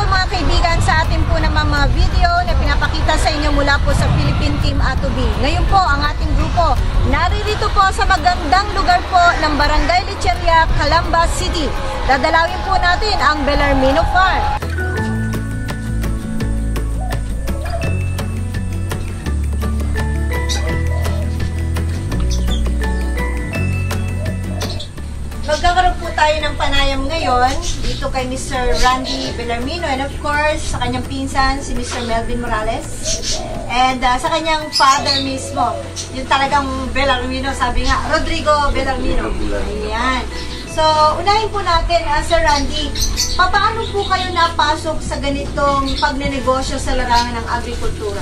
po mga kaibigan sa ating po naman mga video na pinapakita sa inyo mula po sa Philippine Team Atobi. Ngayon po ang ating grupo naririto po sa magandang lugar po ng Barangay Lecheria, Calamba City. Dadalawin po natin ang Belarmino Farm. Tayo ng panayam ngayon dito kay Mr. Randy Bellarmino and of course sa kanyang pinsan si Mr. Melvin Morales and uh, sa kanyang father mismo yung talagang Bellarmino sabi nga Rodrigo Bellarmino ayan so unahin po natin uh, Sir Randy paano po kayo napasok sa ganitong pagnenegosyo sa larangan ng agrikultura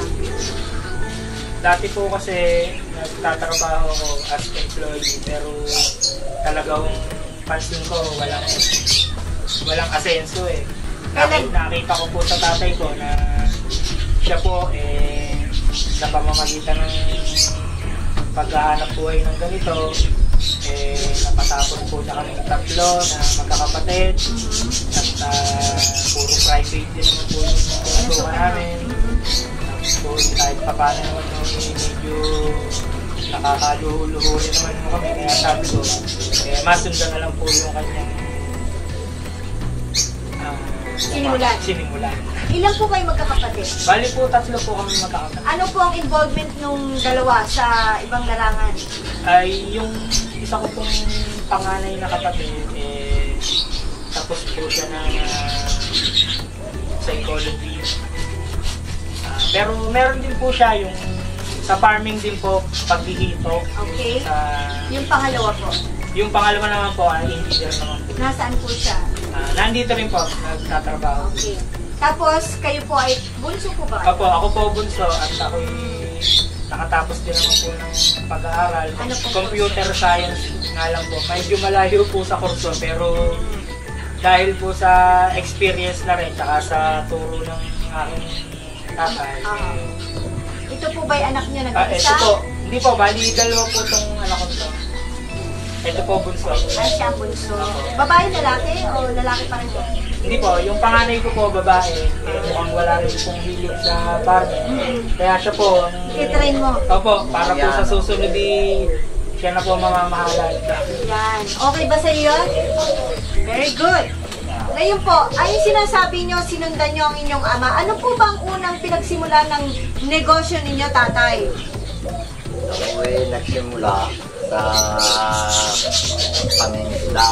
Dati po kasi nagtatrabaho ako as employee pero talagang pansin ko walang walang asenso eh. Nakita, nakita ko po sa tatay ko na siya po eh sa pamamagitan ng paghahanap buhay ng ganito eh napatapos po siya kami tatlo na magkakapatid. At uh, puro private din naman po yung pinagawa namin. So, kahit pa paano naman eh, medyo nakakaluho-luho rin naman mo kami. Kaya sabi ko, eh, masundan na lang po yung kanyang ah, Sinimulan. sinimulan. ilan po kayo magkakapatid Bali po, tatlo po kami magkakapatid. ano po ang involvement nung dalawa sa ibang larangan Ay, yung isa ko pong panganay na kapatid, eh, tapos po siya ng ah, psychology. Ah, pero meron din po siya yung sa farming din po, paghihito. Okay. Sa, yung pangalawa po yung pangalawa naman po, ay engineer naman po. nasaan po siya Ah, nandito rin po, nagtatrabaho. Okay. Tapos, kayo po ay bunso po ba? Ako, ako po bunso at ako'y nakatapos din naman po ng pag-aaral. Ano pong Computer science nga lang po. Medyo malayo po sa kurso pero dahil po sa experience na rin tsaka sa turo ng aking tatay. Ah. Ito po ba'y anak niyo Ah, nag-isa? ito po, hindi po, bali dalawa po itong anak ko to. Ito po bunso. Ay, siya ang bunso. Babae, lalaki o lalaki pa rin po? Hindi po, yung panganay ko po, babae, eh, mukhang wala rin pong hilig sa farming. Kaya siya po, I-train mo. Opo, para po sa susunod di siya na po mamamahalan. Yan. Okay ba sa iyo? Very good. Ngayon po, ay sinasabi nyo, sinundan nyo ang inyong ama. Ano po bang unang pinagsimula ng negosyo ninyo, tatay? Ako ay nagsimula sa paningisda.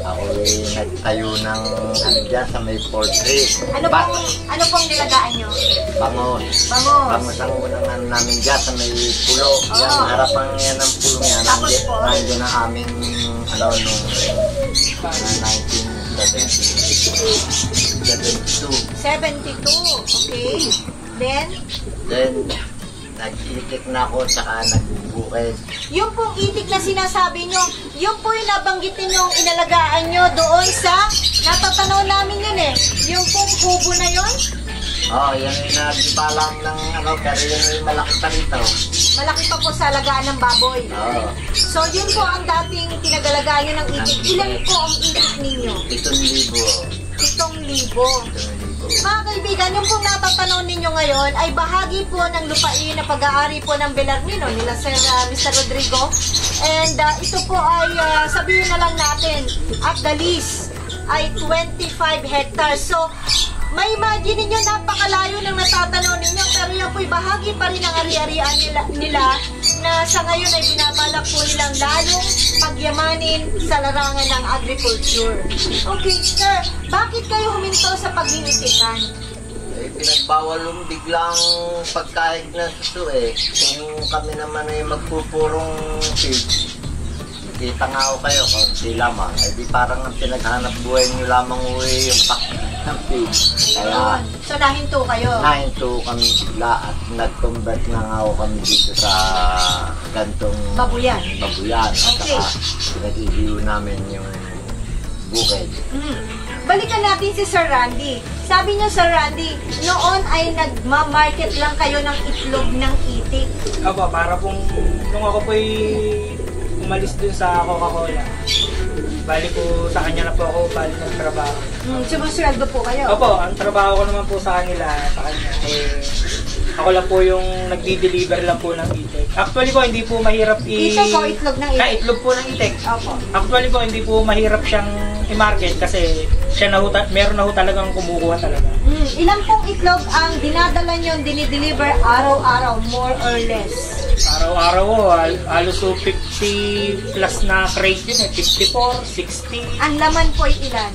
Ako ay nagtayo ng ano dyan sa may poultry. Ano Ba- pong, ano pong nilagaan nyo? Bangos. Bangos. Bangos ang unang ano namin dyan sa may pulo. Yan, Oo. harapan yan ng pulo yan. Tapos po? nandiyan ang aming, ano, nung uh, 1972. 72. Okay. Then, Then, nag-itik na ako, saka nagbubukid. yung pong itik na sinasabi nyo, yung po yung nabanggitin nyo, inalagaan nyo doon sa, natatanaw namin yun eh, yung pong kubo na yun, Oo, oh, yan yung nagiba lang ng ano, pero yan yung malaki pa rito. malaki pa po sa alagaan ng baboy. Oo, So, yun po ang dating pinagalagaan nyo ng itik. Ilan po ang itik ninyo? itong libo. Itong libo. Mga kaibigan, yung pong natatanaw ninyo ngayon ay bahagi po ng lupain na pag-aari po ng Belarmino nila Sir uh, Mr. Rodrigo. And uh, ito po ay uh, sabihin na lang natin at the least ay 25 hectares. So, may imagine ninyo napakalayo ng natatanaw ninyo pero yan po'y bahagi pa rin ng ari-arian nila, nila na sa ngayon ay binabalak po nilang lalong pagyamanin sa larangan ng agriculture. Okay, sir, bakit kayo huminto sa paglilitikan? Eh, pinagbawal yung biglang pagkain na suso eh. Kung kami naman ay magpupurong feed, kita nga kayo, konti lamang. Eh di parang ang pinaghanap buhay nyo lamang uwi yung pack ng feed. Kaya, Ayun. So, nahinto kayo. nahinto kami bigla at nag-convert na nga ako kami dito sa gantong Babuyan. babuyan. At Okay. saka pinag-iiw namin yung bukid. Mm. Balikan natin si Sir Randy. Sabi niyo, Sir Randy, noon ay nagma-market lang kayo ng itlog ng itik. Opo, para pong nung ako po'y umalis dun sa Coca-Cola, Bali po sa kanya na po ako bali ng trabaho. Hmm, sumusweldo po kayo. Opo, ang trabaho ko naman po sa kanila, sa kanya, eh, ako lang po yung nagdi-deliver lang po ng itek. Actually po, hindi po mahirap i... Itek o itlog ng itek? Ah, itlog po ng itek. Opo. Actually po, hindi po mahirap siyang i-market kasi siya na ho, meron na ho talagang kumukuha talaga. Hmm, ilan pong itlog ang dinadala nyo, dinideliver araw-araw, more or less? Araw-araw ho, hal- halos po 50 plus na crate yun eh. 54, 60, Ang laman po ay ilan?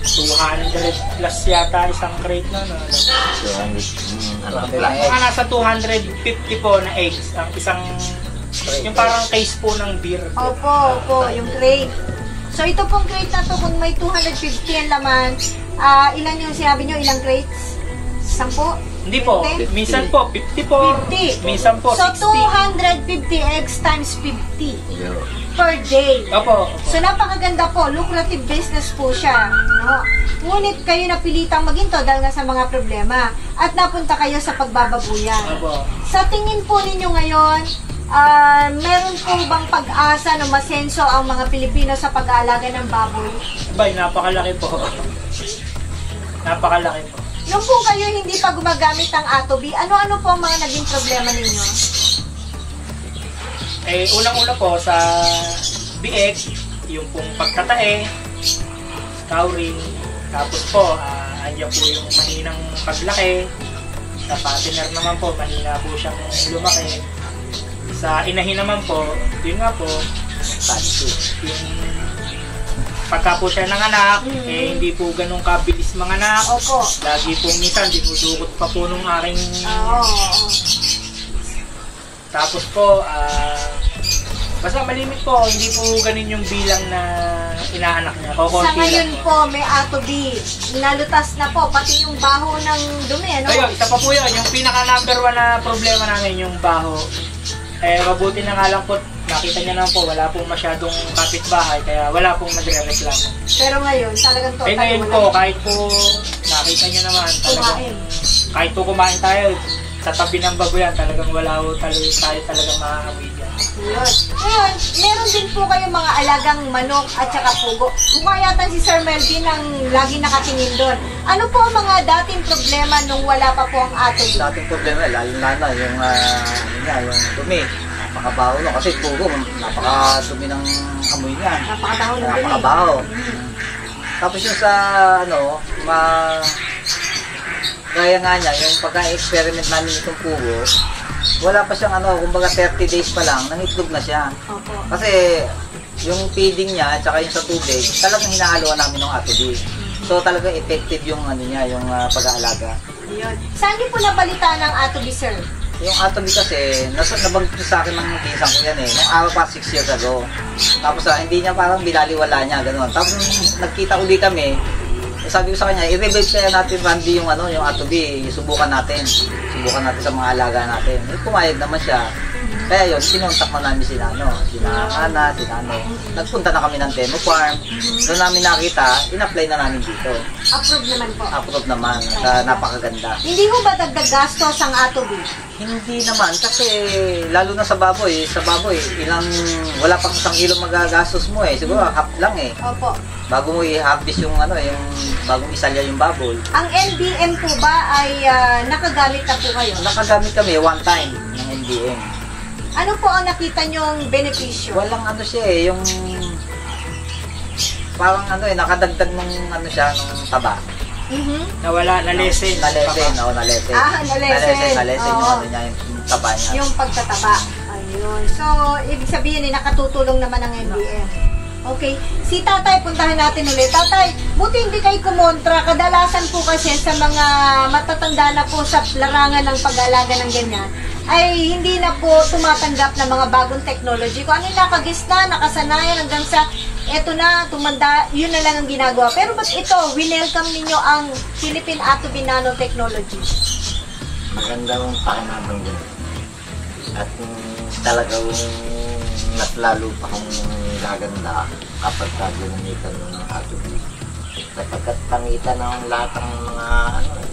200 plus yata isang crate na. No? So, ano, Mga nasa 250 po na eggs ang isang yung parang case po ng beer. Opo, opo, yung crate. So ito pong crate na to, kung may 250 ang laman, ah ilan yung sinabi nyo, ilang crates? Sampo? Hindi po, 50? minsan po 54, 50. minsan po So 60. 250 eggs times 50 Yo. Per day. Opo, opo. So napakaganda po, lucrative business po siya. No? Ngunit kayo napilitang maginto dahil nga sa mga problema at napunta kayo sa pagbababuyan. Opo. Sa tingin po ninyo ngayon, ah, meron po bang pag-asa na masenso ang mga Pilipino sa pag-aalaga ng baboy? Bay, napakalaki po. napakalaki po. Nung po kayo hindi pa gumagamit ng Atobi, ano-ano po ang mga naging problema ninyo? Eh, unang-una po sa BX, yung pong pagtatae, cowring, tapos po, ah, andyan po yung mahinang paglaki. Sa partner naman po, mahina po siyang lumaki. Sa inahin naman po, yun nga po, yung pagka po siya nanganak, Mm. eh hindi po ganun kabilis manganak. Opo. Lagi pong minsan, dinudukot pa po nung aking Oo. Tapos po, ah, basta malimit po, hindi po ganun yung bilang na inaanak niya. Sa Kukunti ngayon lang po, may Atobi. Nalutas na po, pati yung baho ng dumi, ano? Ayun, isa pa po yun, yung pinaka number one na problema namin, yung baho. Eh, mabuti na nga lang po, nakita niya naman po, wala pong masyadong kapitbahay, kaya wala pong nagre-reklamo. Pero ngayon, talagang total Eh ngayon wala. po, kahit po nakita niyo naman, talagang, Kumain. kahit po kumain tayo, sa tabi ng baboyan, talagang wala po tayo, tayo talagang makakamoy dyan. Yun. Ngayon, meron din po kayong mga alagang manok at saka pugo. Mukha yata si Sir Melvin ang lagi nakatingin doon. Ano po ang mga dating problema nung wala pa po ang Atobi? Dating problema, lalo na na yung, ano niya, yung dumi. Napakabaho no? Kasi pugo, napakadumi ng amoy niya. Napakabaho ng dumi. Napakabaho. Tapos yung sa, ano, ma... Gaya nga niya, yung pagka-experiment namin itong pugo, wala pa siyang ano, kumbaga 30 days pa lang, nangitlog na siya. Opo. Kasi yung feeding niya at saka yung sa tubig, talagang hinahaluan namin ng atobi. So talagang effective yung ano niya, yung ah, pag-aalaga. Yun. Saan niyo po nabalita ng Atobi, sir? Yung atomy kasi, nasa nabanggit sa akin ng pinsan ko yan eh, nung araw pa 6 years ago. Tapos ah, hindi niya parang binaliwala niya, gano'n. Tapos nung nagkita uli kami, sabi ko sa kanya, i-revive kaya natin Randy yung ano, yung atomy, subukan natin. Subukan natin sa mga alaga natin. Eh, pumayag naman siya. Kaya yun, sinontak na namin sila, ano, sila Ana, sila ano. Nagpunta na kami ng demo farm. Doon namin nakita, in-apply na namin dito. Approve naman po. Approve naman, sa napakaganda. Hindi ho ba dagdag gastos ang Atobi? Hindi naman kasi lalo na sa baboy, sa baboy ilang wala pang isang kilo magagastos mo eh. Siguro half lang eh. Opo. Bago mo i-harvest yung ano, yung bagong isalya yung baboy. Ang NBM po ba ay ah, nakagamit na po kayo? Nakagamit kami one time ng NBM. Ano po ang nakita nyong benepisyo? Walang ano siya eh, yung parang ano eh, nakadagdag ng ano siya, ng taba. Mhm. Nawala, na-lessen. Nalesen, oo, nalesen. Ah, nalesen. Nalesen, nalesen yung ano niya, yung taba niya. Yung pagtataba. Ayun. So, ibig sabihin eh, nakatutulong naman ang NBM. Okay. Si tatay, puntahan natin ulit. Tatay, buti hindi kayo kumontra. Kadalasan po kasi sa mga matatanda na po sa larangan ng pag-alaga ng ganyan, ay hindi na po tumatanggap ng mga bagong technology. Kung ano yung nakagis na, nakasanayan hanggang sa eto na, tumanda, yun na lang ang ginagawa. Pero ba't ito, winelcome ninyo ang Philippine Atobi Nanotechnology? Maganda yung pakinabang din. At um, talagang mas lalo pa kong gaganda kapag gagamitan mo ng atobi. Sapagkat pangitan ng lahat ng mga ano eh.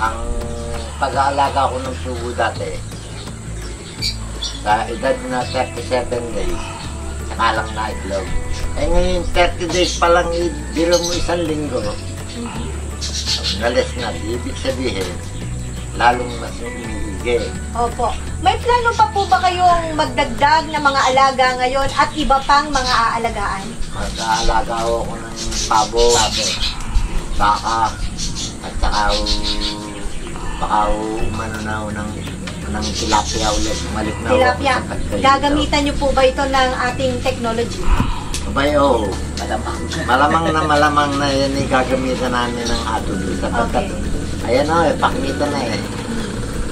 Ang pag-aalaga ko ng pugo dati, sa edad na 37 days, saka lang na itlog. Eh ngayon, 30 days pa lang, biro mo isang linggo. Nalis na, ibig sabihin, lalong mas umigay. Opo. May plano pa po ba kayong magdagdag ng mga alaga ngayon at iba pang mga aalagaan? Mag-aalaga ako ng pabo, baka, at saka baka umano na ako ng, ng tilapia ulit. Bumalik na Tilapia. Gagamitan niyo po ba ito ng ating technology? Abay, oo. Malamang. Malamang na malamang na yan ay gagamitan namin ng ato sapagkat ayan o eh, pakita na eh.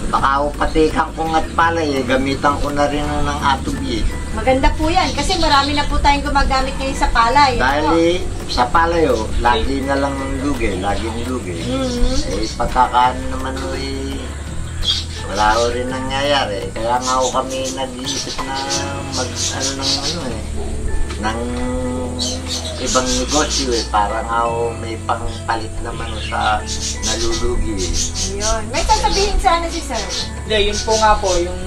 Baka upatikan ko nga't palay eh, gamitan ko na rin ng ato eh. Maganda po yan kasi marami na po tayong gumagamit ngayon sa palay. Dahil Opo. eh, sa palay oh, lagi na lang ng lugi, laging lugi. Mhm. Eh, pagkakaan naman o eh, wala ko rin nangyayari. Kaya nga ako kami nag-iisip na mag, ano ng ano eh, ng ibang negosyo eh, para nga ako may pangpalit naman sa nalulugi eh. Ayun. May sasabihin sana si sir. Hindi, yun po nga po, yung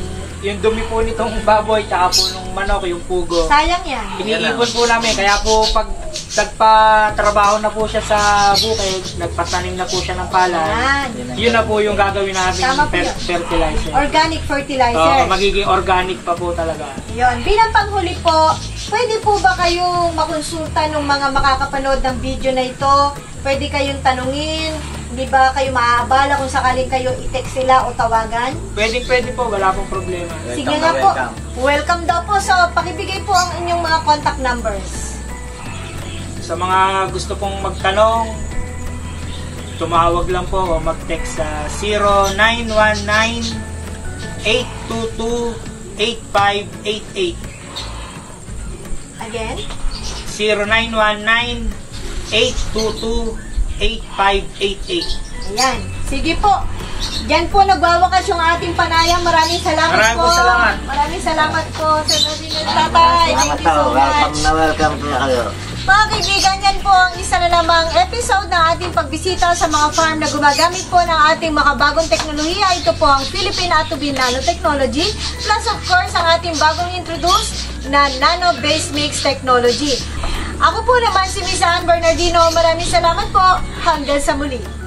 yung dumi po nitong baboy, tsaka po nung manok, yung pugo. Sayang yan. Iniipon po namin, kaya po pag nagpa-trabaho na po siya sa bukid, nagpatanim na po siya ng palay, Yan. yun na po yung gagawin namin Tama po fer- yun. fertilizer. Organic fertilizer. Oo, magiging organic pa po talaga. Yun. Bilang panghuli po, pwede po ba kayong makonsulta ng mga makakapanood ng video na ito? Pwede kayong tanungin? Hindi ba kayo maaabala kung sakaling kayo i-text sila o tawagan? Pwede, pwede po, wala pong problema. Sige na po. welcome. Welcome daw po. So, pakibigay po ang inyong mga contact numbers. Sa mga gusto pong magtanong, tumawag lang po o mag-text sa 0919-822-8588. Again? 0919-822-8588. Ayan. Sige po. Diyan po nagwawakas yung ating panayam. Maraming salamat Maraming po. salamat. Maraming salamat po. Sir Nadine at Tatay. Salamat Thank you so ako. Welcome much. na welcome po kayo. Mga kaibigan, yan po ang isa na namang episode ng ating pagbisita sa mga farm na gumagamit po ng ating makabagong teknolohiya. Ito po ang Philippine Atubin Nanotechnology plus of course ang ating bagong introduce na Nano Base Mix Technology. Ako po naman si Miss Ann Bernardino. Maraming salamat po. Hanggang sa muli.